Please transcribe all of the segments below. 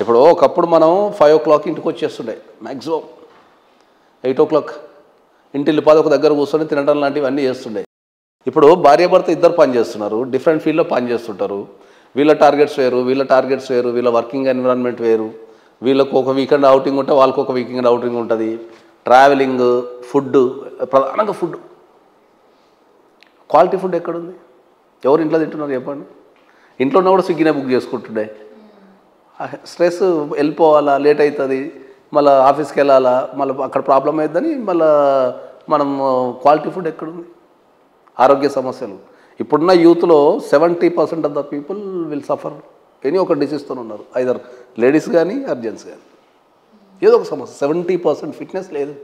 ఇప్పుడు ఒకప్పుడు మనం ఫైవ్ ఓ క్లాక్ ఇంటికి వచ్చేస్తుండే మ్యాక్సిమం ఎయిట్ ఓ క్లాక్ ఇంటిల్లి పాదొక ఒక దగ్గర కూర్చొని తినడం లాంటివి అన్నీ చేస్తుండే. ఇప్పుడు భార్యాభర్త ఇద్దరు పని చేస్తున్నారు డిఫరెంట్ ఫీల్డ్లో పని చేస్తుంటారు. వీళ్ళ టార్గెట్స్ వేరు వీళ్ళ టార్గెట్స్ వేరు వీళ్ళ వర్కింగ్ ఎన్విరాన్మెంట్ వేరు. వీళ్ళకు ఒక వీకెండ్ అవుటింగ్ ఉంటే వాళ్ళకు ఒక వీకెండ్ అవుటింగ్ ఉంటుంది. ట్రావెలింగ్ ఫుడ్ ప్రధానంగా ఫుడ్ క్వాలిటీ ఫుడ్ ఎక్కడుంది? ఎవరు ఇంట్లో తింటున్నారు చెప్పండి? ఇంట్లో ఉన్న కూడా స్విగ్గీనే బుక్ చేసుకుంటుండే. స్ట్రెస్ వెళ్ళిపోవాలా లేట్ అవుతుంది మళ్ళీ ఆఫీస్కి వెళ్ళాలా మళ్ళీ అక్కడ ప్రాబ్లం అవుతుందని మళ్ళీ మనం క్వాలిటీ ఫుడ్ ఎక్కడుంది? ఆరోగ్య సమస్యలు. ఇప్పుడున్న యూత్లో seventy percent of the people will suffer any ఒక డిసీజ్తో ఉన్నారు. ఐదర్ లేడీస్ కానీ అర్జెంట్స్ కానీ ఏదో ఒక సమస్య. సెవెంటీ పర్సెంట్ ఫిట్నెస్ లేదు.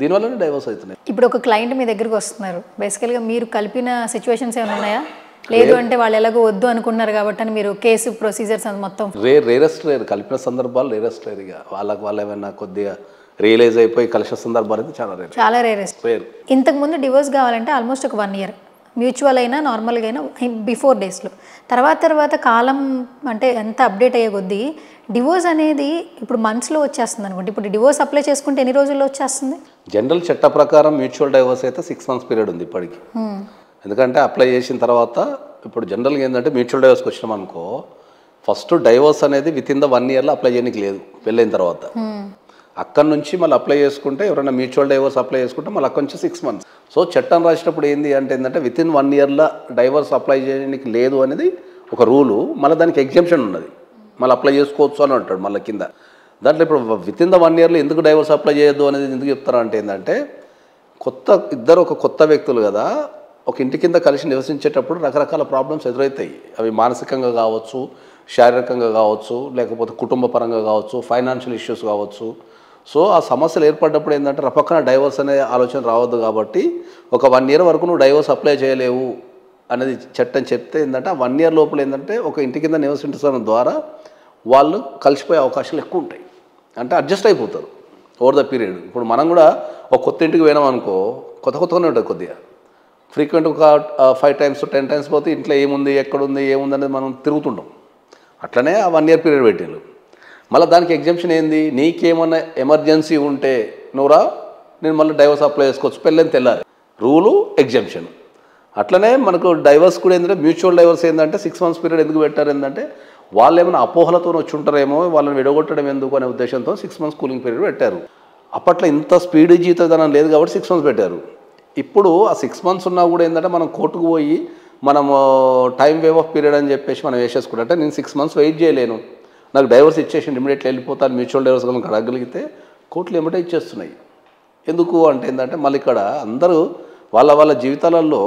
దీనివల్లనే డైవర్స్ అవుతున్నాయి. ఇప్పుడు ఒక క్లయింట్ మీ దగ్గరికి వస్తున్నారు. బేసికల్గా మీరు కలిపిన సిచ్యువేషన్స్ ఏమైనా ఉన్నాయా? లేదు అంటే వాళ్ళు ఎలాగో వద్దు అనుకున్నారు కాబట్టి అని మీరు కేసు ప్రొసీజర్స్ అది మొత్తం. రే రేరెస్ట్ రేర్ కలిపిన సందర్భాలు రేరెస్ట్ రేర్ ఇక. వాళ్ళకి వాళ్ళు ఏమైనా కొద్దిగా రియలైజ్ అయిపోయి కలిసిన సందర్భాలు అయితే చాలా రేర్. చాలా రేరెస్ట్. రేర్. ఇంతకు ముందు డివోర్స్ కావాలంటే ఆల్మోస్ట్ ఒక వన్ ఇయర్ మ్యూచువల్ అయినా నార్మల్గా అయినా బిఫోర్ డేస్లో తర్వాత తర్వాత కాలం అంటే ఎంత అప్డేట్ అయ్యే కొద్దీ డివోర్స్ అనేది ఇప్పుడు మంత్స్లో వచ్చేస్తుంది అనుకోండి. ఇప్పుడు డివోర్స్ అప్లై చేసుకుంటే ఎన్ని రోజుల్లో వచ్చేస్తుంది? జనరల్ చట్ట ప్రకారం మ్యూచువల్ డైవర్స్ అయితే సిక్స్ మంత్స్ పీరియడ్ ఉంది ఇప్పటికి. ఎందుకంటే అప్లై చేసిన తర్వాత ఇప్పుడు జనరల్గా ఏంటంటే మ్యూచువల్ డైవర్స్కి వచ్చినాం అనుకో ఫస్ట్ డైవర్స్ అనేది విత్ ఇన్ ద వన్ ఇయర్లో అప్లై చేయడానికి లేదు పెళ్ళైన తర్వాత. అక్కడ నుంచి మళ్ళీ అప్లై చేసుకుంటే ఎవరైనా మ్యూచువల్ డైవర్స్ అప్లై చేసుకుంటే మళ్ళీ అక్కడ నుంచి సిక్స్ మంత్స్ సో చట్టం రాసినప్పుడు ఏంది అంటే ఏంటంటే విత్ ఇన్ వన్ ఇయర్లో డైవర్స్ అప్లై చేయడానికి లేదు అనేది ఒక రూలు మళ్ళీ దానికి ఎగ్జామ్షన్ ఉన్నది. మళ్ళీ అప్లై చేసుకోవచ్చు అని అంటాడు మళ్ళీ కింద. దాంట్లో ఇప్పుడు విత్ ఇన్ ద వన్ ఇయర్లో ఎందుకు డైవర్స్ అప్లై చేయొద్దు అనేది ఎందుకు చెప్తారా అంటే ఏంటంటే కొత్త ఇద్దరు ఒక కొత్త వ్యక్తులు కదా ఒక ఇంటి కింద కలిసి నివసించేటప్పుడు రకరకాల ప్రాబ్లమ్స్ ఎదురవుతాయి అవి మానసికంగా కావచ్చు శారీరకంగా కావచ్చు లేకపోతే కుటుంబ పరంగా కావచ్చు ఫైనాన్షియల్ ఇష్యూస్ కావచ్చు. సో ఆ సమస్యలు ఏర్పడ్డప్పుడు ఏంటంటే రపక్కన డైవర్స్ అనే ఆలోచన రావద్దు కాబట్టి ఒక వన్ ఇయర్ వరకు నువ్వు డైవర్స్ అప్లై చేయలేవు అనేది చట్టం చెప్తే ఏంటంటే ఆ వన్ ఇయర్ లోపల ఏంటంటే ఒక ఇంటి కింద నివసించడం ద్వారా వాళ్ళు కలిసిపోయే అవకాశాలు ఎక్కువ ఉంటాయి. అంటే అడ్జస్ట్ అయిపోతారు. Over the period. ఇప్పుడు మనం కూడా ఒక కొత్త ఇంటికి పోయినాం అనుకో కొత్త కొత్తగానే ఉంటుంది కొద్దిగా. ఫ్రీక్వెంట్ ఒక ఫైవ్ టైమ్స్ టెన్ టైమ్స్ పోతే ఇంట్లో ఏముంది ఎక్కడుంది ఏముంది అనేది మనం తిరుగుతుంటాం. అట్లనే ఆ వన్ ఇయర్ పీరియడ్ పెట్టిండ్రు మళ్ళీ దానికి ఎగ్జామ్షన్ ఏంది? నీకేమన్నా ఎమర్జెన్సీ ఉంటే నువ్వురా నేను మళ్ళీ డైవర్స్ అప్లై చేసుకోవచ్చు పెళ్ళని తెల్లాలి రూలు ఎగ్జామ్షన్ అట్లనే మనకు డైవర్స్ కూడా ఏంటంటే మ్యూచువల్ డైవర్స్ ఏంటంటే సిక్స్ మంత్స్ పీరియడ్ ఎందుకు పెట్టారు ఏంటంటే వాళ్ళు ఏమైనా అపోహలతో వచ్చి ఉంటారేమో వాళ్ళని విడగొట్టడం ఎందుకు అనే ఉద్దేశంతో సిక్స్ మంత్స్ కూలింగ్ పీరియడ్ పెట్టారు. అప్పట్లో ఇంత స్పీడ్ జీతం లేదు కాబట్టి సిక్స్ మంత్స్ పెట్టారు. ఇప్పుడు ఆ సిక్స్ మంత్స్ ఉన్నా కూడా ఏంటంటే మనం కోర్టుకు పోయి మనము టైం వేవ్ ఆఫ్ పీరియడ్ అని చెప్పేసి మనం వేసేసుకుంటే అంటే నేను సిక్స్ మంత్స్ వెయిట్ చేయలేను. నాకు డైవర్స్ ఇచ్చేసి ఇమీడియట్లీ వెళ్ళిపోతాను మ్యూచువల్ డైవర్స్ కనుక అడగలిగితే కోర్టులు ఏమిటో ఇచ్చేస్తున్నాయి. ఎందుకు అంటే ఏంటంటే మళ్ళీ ఇక్కడ అందరూ వాళ్ళ వాళ్ళ జీవితాలలో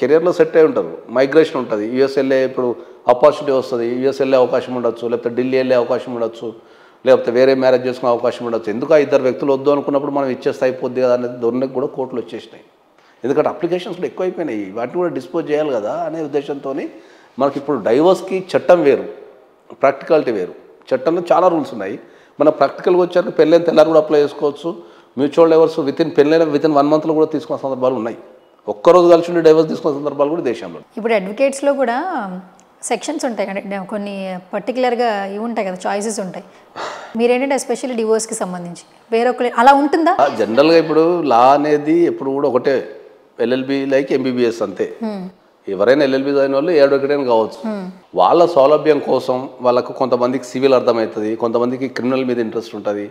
కెరియర్లో సెట్ అయి ఉంటారు. మైగ్రేషన్ ఉంటుంది. యుఎస్ వెళ్ళే ఇప్పుడు ఆపర్చునిటీ వస్తుంది. యుఎస్ వెళ్ళే అవకాశం ఉండొచ్చు లేకపోతే ఢిల్లీ వెళ్ళే అవకాశం ఉండొచ్చు. లేకపోతే వేరే మ్యారేజ్ చేసుకునే అవకాశం ఉండొచ్చు. ఎందుకు ఆ ఇద్దరు వ్యక్తులు వద్దు అనుకున్నప్పుడు మనం ఇచ్చేస్తే అయిపోద్ది కదా అనేది దొరికి కూడా కోర్టులు వచ్చేసినాయి. ఎందుకంటే అప్లికేషన్స్ కూడా ఎక్కువైపోయినాయి. వాటిని కూడా డిస్పోజ్ చేయాలి కదా అనే ఉద్దేశంతో మనకి ఇప్పుడు డైవర్స్కి చట్టం వేరు ప్రాక్టికాలిటీ వేరు. చట్టంలో చాలా రూల్స్ ఉన్నాయి. మన ప్రాక్టికల్గా వచ్చాక పెళ్ళైన తెల్లారి కూడా అప్లై చేసుకోవచ్చు. మ్యూచువల్ డైవర్స్ విత్ ఇన్ పెళ్ళైన విత్ ఇన్ వన్ మంత్లో కూడా తీసుకున్న సందర్భాలు ఉన్నాయి. ఒక్కరోజు కలిసి ఉండి డైవర్స్ తీసుకున్న సందర్భాలు కూడా దేశంలో ఇప్పుడు అడ్వకేట్స్లో కూడా సెక్షన్స్ ఉంటాయి అంటే కొన్ని పర్టికులర్గా ఇవి ఉంటాయి కదా చాయిసెస్ ఉంటాయి. మీరేంటంటే ఎస్పెషల్లీ డివోర్స్కి సంబంధించి వేరొకరు అలా ఉంటుందా? జనరల్గా ఇప్పుడు లా అనేది ఎప్పుడు కూడా ఒకటే ఎల్ఎల్బి లైక్ ఎంబీబీఎస్ అంతే. ఎవరైనా ఎల్ఎల్బి చదివిన వాళ్ళు ఏ అడ్వకేట్ అయినా కావచ్చు వాళ్ళ సౌలభ్యం కోసం వాళ్ళకు కొంతమందికి సివిల్ అర్థమవుతుంది కొంతమందికి క్రిమినల్ మీద ఇంట్రెస్ట్ ఉంటుంది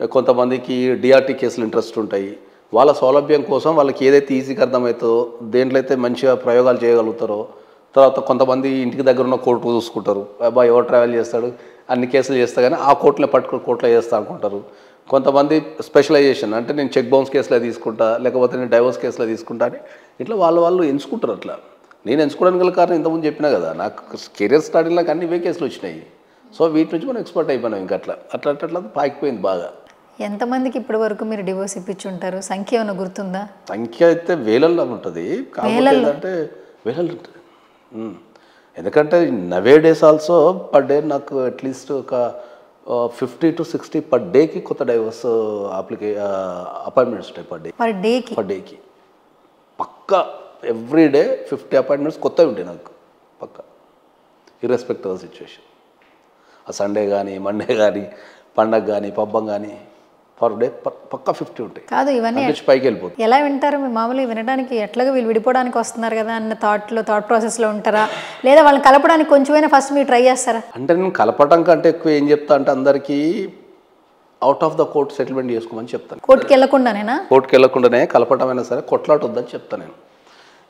కొంతమందికి డిఆర్టీ కేసులు ఇంట్రెస్ట్ ఉంటాయి. వాళ్ళ సౌలభ్యం కోసం వాళ్ళకి ఏదైతే ఈజీగా అర్థమవుతుందో దేంట్లో అయితే మంచిగా ప్రయోగాలు చేయగలుగుతారో తర్వాత కొంతమంది ఇంటికి దగ్గర ఉన్న కోర్టు చూసుకుంటారు. అబ్బాయి ఎవరు ట్రావెల్ చేస్తాడు? అన్ని కేసులు చేస్తా కానీ ఆ కోర్టులో పట్టుకుని కోర్టులో చేస్తా అనుకుంటారు. కొంతమంది స్పెషలైజేషన్ అంటే నేను చెక్ బౌన్స్ కేసులో తీసుకుంటా లేకపోతే నేను డైవర్స్ కేసులో తీసుకుంటా అని ఇట్లా వాళ్ళు వాళ్ళు ఎంచుకుంటారు అట్లా. నేను ఎంచుకోవడానికి గల కారణం ఇంతకుముందు చెప్పినా కదా నాకు కెరియర్ స్టార్టింగ్ నాకు అన్ని ఇవే కేసులు వచ్చినాయి. సో వీటి నుంచి మనం ఎక్స్పర్ట్ అయిపోయినాం ఇంకా అట్లా. అట్లా అట్లా అట్లా పాకిపోయింది బాగా. ఎంతమందికి ఇప్పటి వరకు మీరు డివోర్స్ ఇప్పించుంటారు? సంఖ్య ఏమైనా గుర్తుందా? సంఖ్య అయితే వేలల్లో ఉంటుంది. కాకపోతే ఏంటంటే వేలల్లో ఉంటుంది. ఎందుకంటే nowadays also per day నాకు అట్లీస్ట్ ఒక ఫిఫ్టీ టు సిక్స్టీ పర్ డేకి కొత్త డైవర్స్ అప్లికే అపాయింట్మెంట్స్ ఉంటాయి పర్ డే పర్ డేకి పర్ డేకి పక్కా ఎవ్రీ డే ఫిఫ్టీ అపాయింట్మెంట్స్ కొత్తవి ఉంటాయి నాకు. పక్కా. ఇర్రెస్పెక్ట్ ఆఫ్ సిచ్యువేషన్ ఆ సండే కానీ మండే కానీ పండగ కానీ పబ్బం కానీ పర్ డే పక్కా ఫిఫ్టీ ఉంటాయి. కాదు ఇవన్నీ పైకి వెళ్ళిపోతుంది ఎలా వింటారు మీ మామూలుగా వినడానికి? ఎట్లాగా వీళ్ళు విడిపోవడానికి వస్తున్నారు కదా అన్న థాట్లో థాట్ ప్రాసెస్లో ఉంటారా? లేదా వాళ్ళని కలపడానికి కొంచెమైనా ఫస్ట్ మీరు ట్రై చేస్తారా? అంటే నేను కలపడం కంటే ఎక్కువ ఏం చెప్తా అంటే అందరికీ out of the court settlement చేసుకోమని చెప్తాను. కోర్టుకి వెళ్ళకుండానేనా కోర్టుకి వెళ్ళకుండానే కలపటమైనా సరే కొట్లాట వద్దని చెప్తా నేను.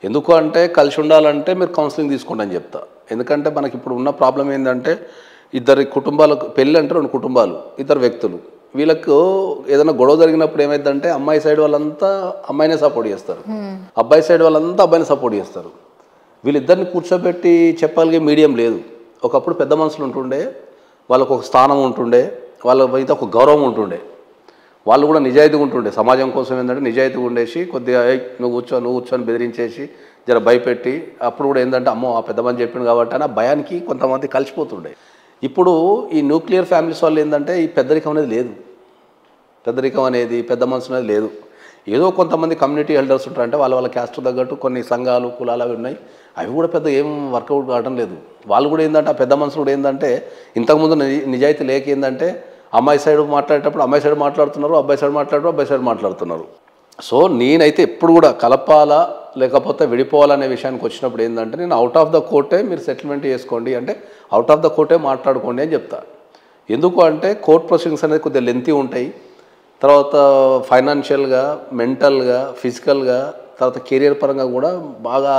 ఎందుకు అంటే కలిసి ఉండాలంటే మీరు కౌన్సిలింగ్ తీసుకోండి అని చెప్తా. ఎందుకంటే మనకి ఇప్పుడు ఉన్న ప్రాబ్లం ఏంటంటే ఇద్దరి కుటుంబాలకు పెళ్ళి అంటే రెండు కుటుంబాలు ఇద్దరు వ్యక్తులు. వీళ్ళకు ఏదైనా గొడవ జరిగినప్పుడు ఏమైందంటే అమ్మాయి సైడ్ వాళ్ళంతా అమ్మాయినే సపోర్ట్ చేస్తారు. అబ్బాయి సైడ్ వాళ్ళంతా అబ్బాయిని సపోర్ట్ చేస్తారు. వీళ్ళిద్దరిని కూర్చోబెట్టి చెప్పగలిగే మీడియం లేదు. ఒకప్పుడు పెద్ద మనుషులు ఉంటుండే వాళ్ళకు ఒక స్థానం ఉంటుండే వాళ్ళ మీద ఒక గౌరవం ఉంటుండే. వాళ్ళు కూడా నిజాయితీగా ఉంటుండే. సమాజం కోసం ఏంటంటే నిజాయితీగా ఉండేసి కొద్దిగా నువ్వు కూర్చో నువ్వు కూర్చొని బెదిరించేసి జర భయపెట్టి అప్పుడు కూడా ఏంటంటే అమ్మో ఆ పెద్ద మంది చెప్పింది కాబట్టి అని ఆ భయానికి కొంతమంది కలిసిపోతుండే. ఇప్పుడు ఈ న్యూక్లియర్ ఫ్యామిలీస్ వాళ్ళు ఏంటంటే ఈ పెద్దరికం అనేది లేదు. పెద్దరికం అనేది పెద్ద మనసు అనేది లేదు. ఏదో కొంతమంది కమ్యూనిటీ ఎల్డర్స్ ఉంటారంటే వాళ్ళ వాళ్ళ క్యాస్ట్ తగ్గట్టు కొన్ని సంఘాలు కులాలు అవి ఉన్నాయి. అవి కూడా పెద్ద ఏం వర్కౌట్ కావడం లేదు. వాళ్ళు కూడా ఏంటంటే ఆ పెద్ద మనుషులు కూడా ఏంటంటే ఇంతకుముందు నిజ- నిజాయితీ లేక ఏంటంటే అమ్మాయి సైడ్ మాట్లాడేటప్పుడు అమ్మాయి సైడ్ మాట్లాడుతున్నారు అబ్బాయి సైడ్ మాట్లాడరు అబ్బాయి సైడ్ మాట్లాడుతున్నారు. సో నేనైతే ఎప్పుడు కూడా కలపాల లేకపోతే విడిపోవాలనే విషయానికి వచ్చినప్పుడు ఏంటంటే నేను అవుట్ ఆఫ్ ద కోర్టే మీరు సెటిల్మెంట్ చేసుకోండి అంటే అవుట్ ఆఫ్ ద కోర్టే మాట్లాడుకోండి అని చెప్తా. ఎందుకు అంటే కోర్ట్ ప్రొసీడింగ్స్ అనేది కొద్దిగా లెంతీ ఉంటాయి. తర్వాత ఫైనాన్షియల్గా మెంటల్గా ఫిజికల్గా తర్వాత కెరియర్ పరంగా కూడా బాగా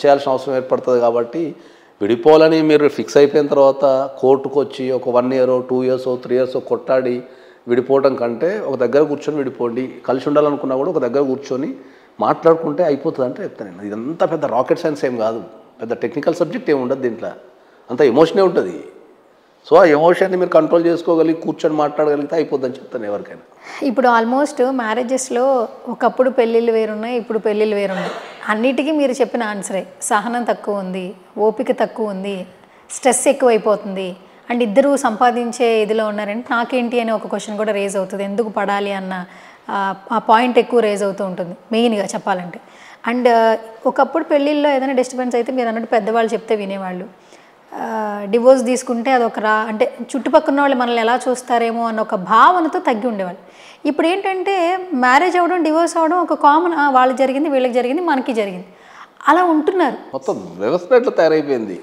చేయాల్సిన అవసరం ఏర్పడుతుంది కాబట్టి విడిపోవాలని మీరు ఫిక్స్ అయిపోయిన తర్వాత కోర్టుకు వచ్చి ఒక one year two years three years కొట్టాడి విడిపోవడం కంటే ఒక దగ్గర కూర్చొని విడిపోండి. కలిసి ఉండాలనుకున్నా కూడా ఒక దగ్గర కూర్చొని మాట్లాడుకుంటే అయిపోతుంది అంటే చెప్తాను నేను. ఇదంతా పెద్ద రాకెట్ సైన్స్ ఏం కాదు. పెద్ద టెక్నికల్ సబ్జెక్ట్ ఏమి ఉండదు దీంట్లో. అంత ఎమోషనే ఉంటుంది. సో ఆ ఎమోషన్ని మీరు కంట్రోల్ చేసుకోగలిగి కూర్చొని మాట్లాడగలిగితే అయిపోద్దని చెప్తాను ఎవరికైనా. ఇప్పుడు ఆల్మోస్ట్ మ్యారేజెస్లో ఒకప్పుడు పెళ్ళిళ్ళు వేరున్నాయి ఇప్పుడు పెళ్ళిళ్ళు వేరున్నాయి. అన్నిటికీ మీరు చెప్పిన ఆన్సరే సహనం తక్కువ ఉంది ఓపిక తక్కువ ఉంది స్ట్రెస్ ఎక్కువైపోతుంది. అండ్ ఇద్దరు సంపాదించే ఇదిలో ఉన్నారంటే నాకేంటి అని ఒక క్వశ్చన్ కూడా రేజ్ అవుతుంది. ఎందుకు పడాలి అన్న ఆ, పాయింట్ ఎక్కువ రేజ్ అవుతూ ఉంటుంది మెయిన్గా చెప్పాలంటే. అండ్ ఒకప్పుడు పెళ్ళిళ్ళలో ఏదైనా డిస్టర్బెన్స్ అయితే మీరు అన్నట్టు పెద్దవాళ్ళు చెప్తే వినేవాళ్ళు. డివోర్స్ తీసుకుంటే అదొక రా అంటే చుట్టుపక్కల వాళ్ళు మనల్ని ఎలా చూస్తారేమో అన్న ఒక భావనతో తగ్గి ఉండేవాళ్ళు. ఇప్పుడు ఏంటంటే మ్యారేజ్ అవ్వడం డివోర్స్ అవ్వడం ఒక కామన్ వాళ్ళకి జరిగింది వీళ్ళకి జరిగింది మనకి జరిగింది. అలా ఉంటున్నారు. మొత్తం వ్యవస్థ తయారైపోయింది?